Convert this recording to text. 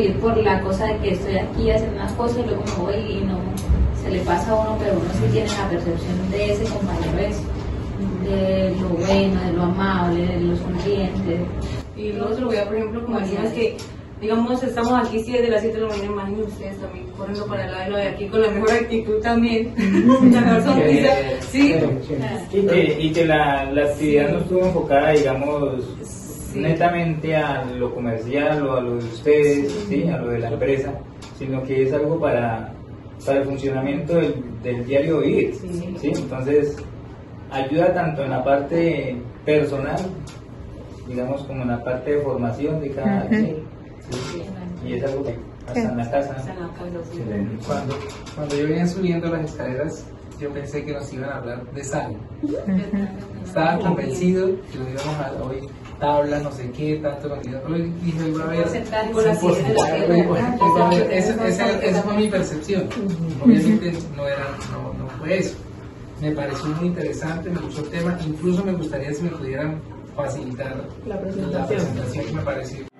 vivir por la cosa de que estoy aquí haciendo unas cosas y luego me voy y no se le pasa a uno, pero uno sí tiene la percepción de ese compañero ese, de lo bueno, de lo amable, de lo sonriente. Y lo otro, vea, por ejemplo, como decías que, digamos, estamos aquí 7 de las 7 de la mañana, imagínense ustedes también corriendo para el lado de aquí con la mejor actitud también, la mejor sonrisa, sí. Y que, y que la, la actividad no estuvo enfocada, digamos, netamente a lo comercial o a lo de ustedes, ¿sí? a lo de la empresa, sino que es algo para, para el funcionamiento del, del diario vivir. ¿sí? Entonces, ayuda tanto en la parte personal, digamos, como en la parte de formación de cada quien. ¿sí? Y es algo que hasta la la sí. Cuando, cuando yo venía subiendo las escaleras, yo pensé que nos iban a hablar de sal. Estaba convencido que nos íbamos a hoy tabla, no sé qué, tanto cantidad. Hoy dije, va a haber esa, fue mi percepción. Obviamente no, era, no, no fue eso. Me pareció muy interesante, me gustó el tema. Incluso me gustaría si me pudieran facilitar La la presentación. presentación que me pareció.